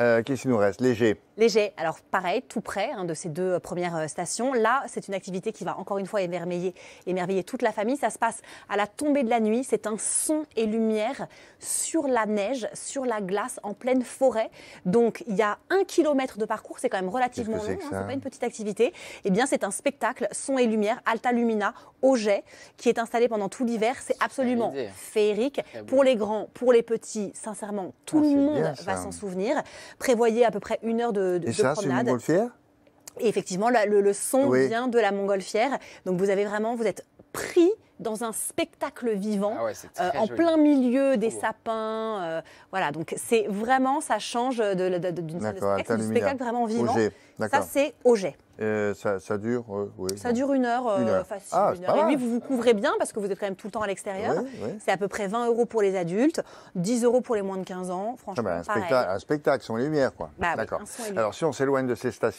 Euh, Qu'est-ce qu'il nous reste Léger. Léger, alors pareil, tout près hein, de ces deux euh, premières euh, stations. Là, c'est une activité qui va encore une fois émerveiller, émerveiller toute la famille. Ça se passe à la tombée de la nuit. C'est un son et lumière sur la neige, sur la glace, en pleine forêt. Donc, il y a un kilomètre de parcours. C'est quand même relativement long. hein, c'est pas une petite activité. Eh bien, c'est un spectacle son et lumière Alta Lumina au jet qui est installé pendant tout l'hiver. C'est absolument féerique pour les grands, pour les petits. Sincèrement, tout Ah, le monde bien, va s'en souvenir. Prévoyez à peu près une heure de, de- Et de ça, c'est une promenade. montgolfière Et effectivement, le, le son Oui. vient de la montgolfière. Donc vous avez vraiment, vous êtes pris dans un spectacle vivant. Ah ouais, euh, en joli. plein milieu des beau. sapins, euh, voilà. Donc c'est vraiment, ça change de, de- de- d'une du spectacle vraiment vivant. Ça c'est au ça, ça dure euh, oui, Ça dure une heure, euh, Une heure. facile, Ah, une heure et mal. Vous vous couvrez bien parce que vous êtes quand même tout le temps à l'extérieur. Oui, oui. C'est à peu près 20 euros pour les adultes, 10 euros pour les moins de 15 ans. Ah Franchement, ben, un, pareil. spectacle, un spectacle, son lumière, quoi. Bah D'accord. Alors, si on s'éloigne de ces stations,